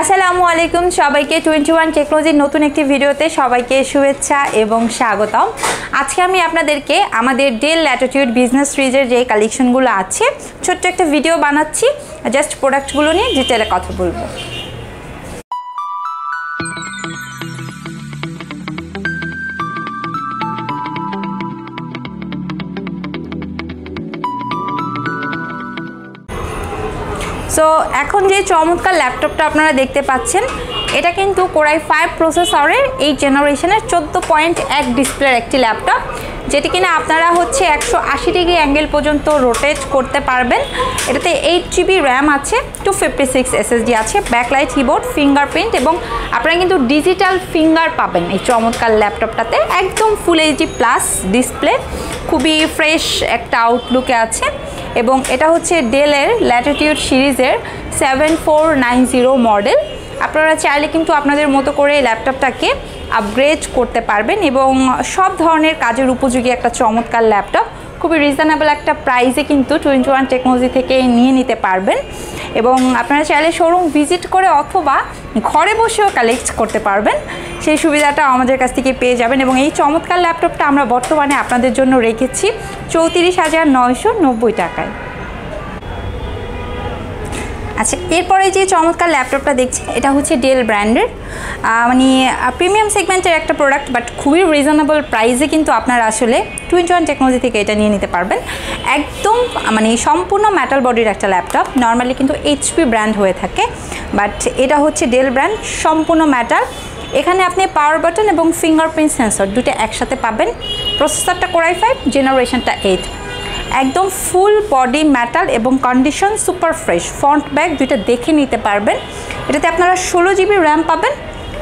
আসসালামু আলাইকুম সবাইকে টোয়েন্টি ওয়ান টেকনোলজির নতুন একটি ভিডিওতে সবাইকে শুভেচ্ছা এবং স্বাগতম। আজকে আমি আপনাদেরকে আমাদের ডেল ল্যাটিটিউড বিজনেস সিরিজের যে কালেকশনগুলো আছে, ছোট্ট একটা ভিডিও বানাচ্ছি। জাস্ট প্রোডাক্টগুলো নিয়ে ডিটেলে কথা বলব। সো এখন যে চমৎকার ল্যাপটপটা আপনারা দেখতে পাচ্ছেন, এটা কিন্তু কোরাই ফাইভ প্রসেসরের এই জেনারেশনের চোদ্দ পয়েন্ট এক ডিসপ্লের একটি ল্যাপটপ, যেটি কিনা আপনারা হচ্ছে একশো আশি ডিগ্রি অ্যাঙ্গেল পর্যন্ত রোটেট করতে পারবেন। এটাতে এইট জিবি র্যাম আছে টু ফিফটি সিক্স এসএসডি আছে ব্যাকলাইট কিবোর্ড ফিঙ্গারপ্রিন্ট এবং আপনারা কিন্তু ডিজিটাল ফিঙ্গার পাবেন এই চমৎকার ল্যাপটপটাতে। একদম ফুল এইচডি প্লাস ডিসপ্লে খুবই ফ্রেশ একটা আউটলুকে আছে। এবং এটা হচ্ছে ডেলের ল্যাটিটিউড সিরিজের seven four nine zero model আপনারা চাইলে কিন্তু আপনাদের মতো করে এই ল্যাপটপটাকে আপগ্রেড করতে পারবেন এবং সব ধরনের কাজের উপযোগী একটা চমৎকার ল্যাপটপ। খুবই রিজনেবল একটা প্রাইসে কিন্তু টোয়েন্টি ওয়ান টেকনোলজি থেকে নিয়ে নিতে পারবেন। এবং আপনারা চাইলে শোরুম ভিজিট করে অথবা ঘরে বসেও কালেক্ট করতে পারবেন। সেই সুবিধাটা আমাদের কাছ থেকে পেয়ে যাবেন এবং এই চমৎকার ল্যাপটপটা আমরা বর্তমানে আপনাদের জন্য রেখেছি চৌত্রিশ হাজার নয়শো নব্বই টাকায়। আচ্ছা এরপরে যে চমৎকার ল্যাপটপটা দেখছি, এটা হচ্ছে ডেল ব্র্যান্ডের মানে প্রিমিয়াম সেগমেন্টের একটা প্রোডাক্ট বাট খুবই রিজনেবল প্রাইসে কিন্তু আপনারা আসলে টুয়েন্টি ওয়ান টেকনোলজি থেকে এটা নিয়ে নিতে পারবেন। একদম মানে সম্পূর্ণ মেটাল বডির একটা ল্যাপটপ নর্মালি কিন্তু এইচপি ব্র্যান্ড হয়ে থাকে বাট এটা হচ্ছে ডেল ব্র্যান্ড সম্পূর্ণ মেটাল এখানে আপনি পাওয়ার বাটন এবং ফিঙ্গারপ্রিন্ট সেন্সর দুটো একসাথে পাবেন। প্রসেসরটা কোরাই ফাইভ জেনারেশনটা এইট একদম ফুল বডি মেটাল এবং condition super fresh front back দুইটা দেখে নিতে পারবেন। এটাতে আপনারা ষোলো জিবি র্যাম পাবেন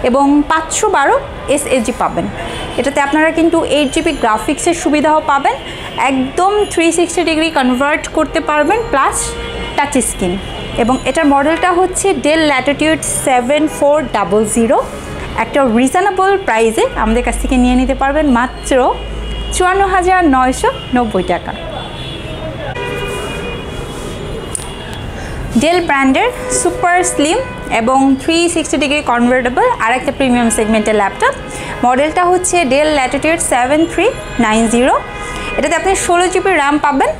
এবং পাঁচশো বারো এসএসজি পাবেন। এটাতে আপনারা কিন্তু এইট জিবি গ্রাফিক্সের সুবিধাও পাবেন। একদম থ্রি সিক্সটি ডিগ্রি কনভার্ট করতে পারবেন প্লাস টাচ স্ক্রিন এবং এটার মডেলটা হচ্ছে Dell Latitude seven four double zero একটা রিজনেবল প্রাইসে আমাদের কাছ থেকে নিয়ে নিতে পারবেন মাত্র চুয়ান্ন হাজার নয়শো নব্বই টাকা। ডেল ব্র্যান্ডের সুপার স্লিম এবং থ্রি সিক্সটি ডিগ্রি কনভার্টেবল আর একটা প্রিমিয়াম সেগমেন্টের ল্যাপটপ মডেলটা হচ্ছে Dell Latitude seven three nine zero এটাতে আপনি ষোলো জিবি র্যাম পাবেন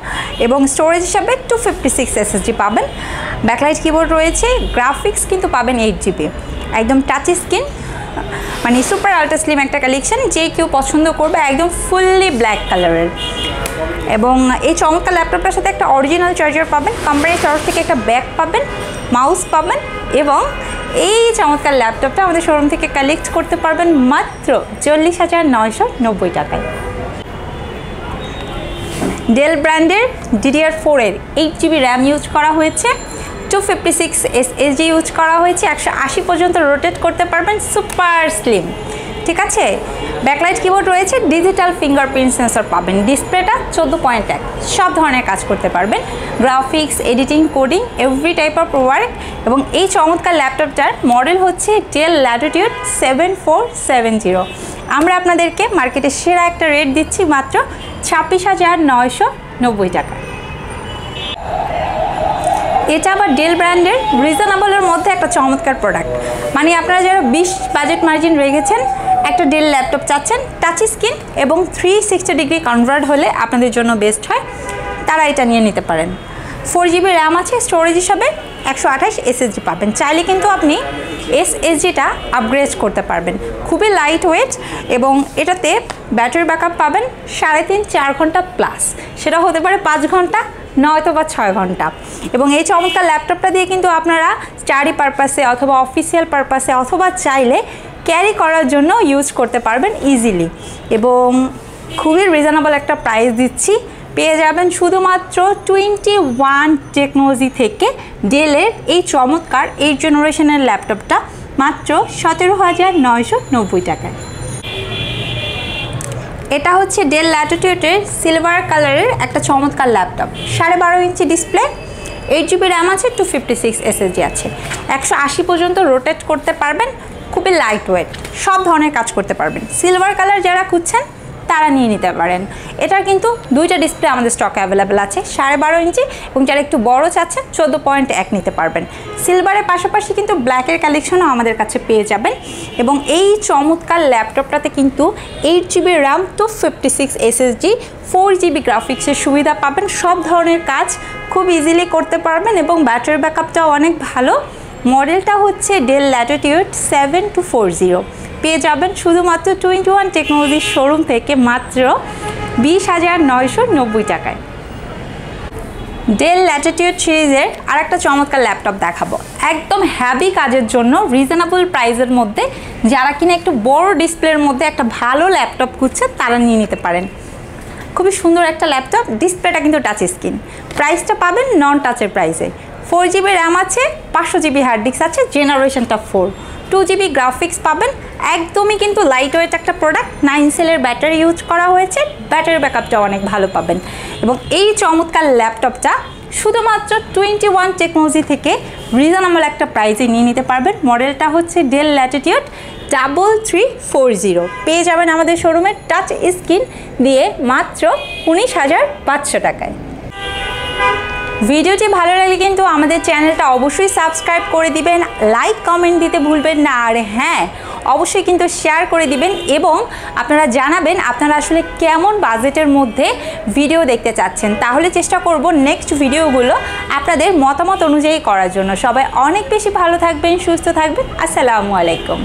এবং স্টোরেজ হিসাবে টু ফিফটি সিক্স এসএসজি পাবেন। ব্যাকলাইট কিবোর্ড রয়েছে গ্রাফিক্স কিন্তু পাবেন এইট জিবি একদম টাচ স্ক্রিন মানে সুপার আল্ট্রা স্লিম একটা কালেকশন যে কেউ পছন্দ করবে, একদম ফুললি ব্ল্যাক কালারের এবং এই চমৎকার ল্যাপটপটার সাথে একটা অরিজিনাল চার্জার পাবেন কোম্পানির তরফ থেকে একটা ব্যাগ পাবেন মাউস পাবেন, এবং এই চমৎকার ল্যাপটপটা আমাদের শোরুম থেকে কালেক্ট করতে পারবেন মাত্র চল্লিশ হাজার নয়শো নব্বই টাকায়। ডেল ব্র্যান্ডের ডিডিআর ফোরের এইট জিবি র্যাম ইউজ করা হয়েছে। Two fifty six SSD use করা হয়েছে, একশো আশি পর্যন্ত রোটেট করতে পারবেন সুপার স্লিম ঠিক আছে? ব্যাকলাইট কিবোর্ড রয়েছে ডিজিটাল ফিঙ্গারপ্রিন্ট সেন্সর পাবেন ডিসপ্লেটা চোদ্দ পয়েন্ট এক। সব ধরনের কাজ করতে পারবেন। Graphics editing coding every type of work এবং এই চমৎকার ল্যাপটপটার মডেল হচ্ছে Dell Latitude seven four seven zero আমরা আপনাদেরকে মার্কেটে সেরা একটা রেট দিচ্ছি মাত্র ছাব্বিশ হাজার নয়শো নব্বই টাকা। এটা আবার ডেল ব্র্যান্ডের রিজনেবলের মধ্যে একটা চমৎকার প্রোডাক্ট মানে আপনারা যারা বিশ বাজেট মার্জিন রেখেছেন, একটা ডেল ল্যাপটপ চাচ্ছেন টাচ স্ক্রিন এবং থ্রি সিক্সটি ডিগ্রি কনভার্ট হলে আপনাদের জন্য বেস্ট হয়, তারা এটা নিয়ে নিতে পারেন। ফোর জিবি র্যাম আছে স্টোরেজ হিসাবে একশো আঠাশ এসএসজি পাবেন। চাইলে কিন্তু আপনি এসএসজিটা আপগ্রেড করতে পারবেন। খুবই লাইট ওয়েট এবং এটাতে ব্যাটারি ব্যাকআপ পাবেন সাড়ে তিন, চার ঘণ্টা প্লাস সেটা হতে পারে পাঁচ ঘণ্টা নয়তো বা ছয় ঘণ্টা। এবং এই চমৎকার ল্যাপটপটা দিয়ে কিন্তু আপনারা স্টাডি পারপাসে অথবা অফিসিয়াল পারপাসে অথবা চাইলে ক্যারি করার জন্য ইউজ করতে পারবেন ইজিলি। এবং খুবই রিজনেবল একটা প্রাইস দিচ্ছি। পেয়ে যাবেন শুধুমাত্র টোয়েন্টি ওয়ান টেকনোলজি থেকে ডেলের এই চমৎকার এইট জেনারেশনের ল্যাপটপটা মাত্র সতেরো হাজার নয়শো নব্বই টাকায়। এটা হচ্ছে ডেল ল্যাটিটিউডের সিলভার কালারের একটা চমৎকার ল্যাপটপ সাড়ে বারো inch display eight GB RAM আছে টু ফিফটি সিক্স এসএসজি আছে। একশো আশি পর্যন্ত রোটেট করতে পারবেন, খুবই লাইট ওয়েট সব ধরনের কাজ করতে পারবেন। সিলভার কালার যারা খুঁজছেন তারা নিয়ে নিতে পারেন। এটার কিন্তু দুইটা ডিসপ্লে আমাদের স্টকে অ্যাভেলেবেল আছে, সাড়ে বারো ইঞ্চি এবং যারা একটু বড় চাচ্ছেন, চোদ্দ পয়েন্ট এক নিতে পারবেন। সিলভারের পাশাপাশি কিন্তু ব্ল্যাকের কালেকশনও আমাদের কাছে পেয়ে যাবেন এবং এই চমৎকার ল্যাপটপটাতে কিন্তু eight GB RAM two fifty six SSD four GB গ্রাফিক্সের সুবিধা পাবেন। সব ধরনের কাজ খুব ইজিলি করতে পারবেন এবং ব্যাটারি ব্যাকআপটাও অনেক ভালো। মডেলটা হচ্ছে Dell Latitude seven two four zero পেয়ে যাবেন শুধুমাত্র টোয়েন্টি ওয়ান টেকনোলজির শোরুম থেকে মাত্র বিশ হাজার নয়শো নব্বই টাকায়। ডেল ল্যাটিটিউড সিরিজের আর একটা চমৎকার ল্যাপটপ দেখাবো। একদম হ্যাভি কাজের জন্য রিজনেবল প্রাইসের মধ্যে যারা কিনা একটু বড় ডিসপ্লের মধ্যে একটা ভালো ল্যাপটপ খুঁজছে, তারা নিয়ে নিতে পারেন। খুবই সুন্দর একটা ল্যাপটপ, ডিসপ্লেটা কিন্তু টাচ স্ক্রিন প্রাইসটা পাবেন নন টাচের প্রাইসে ফোর জিবি র্যাম আছে, পাঁচশো জিবি হার্ড ডিস্ক আছে জেনারেশনটা ফোর টু জিবি গ্রাফিক্স পাবেন। একদমই কিন্তু লাইট ওয়েট একটা প্রোডাক্ট নাইন সেলের ব্যাটারি ইউজ করা হয়েছে। ব্যাটারি ব্যাকআপটা অনেক ভালো পাবেন। এবং এই চমৎকার ল্যাপটপটা শুধুমাত্র টোয়েন্টি ওয়ান টেকনোলজি থেকে রিজনেবল একটা প্রাইসে নিয়ে নিতে পারবেন। মডেলটা হচ্ছে Dell Latitude double three four zero পেয়ে যাবেন আমাদের শোরুমের টাচ স্ক্রিন দিয়ে মাত্র উনিশ হাজার পাঁচশো টাকায়। ভিডিওটি ভালো লাগলে কিন্তু আমাদের চ্যানেলটা অবশ্যই সাবস্ক্রাইব করে দিবেন, লাইক, কমেন্ট দিতে ভুলবেন না, আর হ্যাঁ অবশ্যই কিন্তু শেয়ার করে দিবেন এবং আপনারা জানাবেন আপনারা আসলে কেমন বাজেটের মধ্যে ভিডিও দেখতে চাচ্ছেন। তাহলে চেষ্টা করব নেক্সট ভিডিওগুলো আপনাদের মতামত অনুযায়ী করার জন্য। সবাই অনেক বেশি ভালো থাকবেন, সুস্থ থাকবেন। আসসালামু আলাইকুম।